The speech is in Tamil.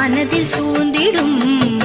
மனதில் சூழ்ந்திடும்.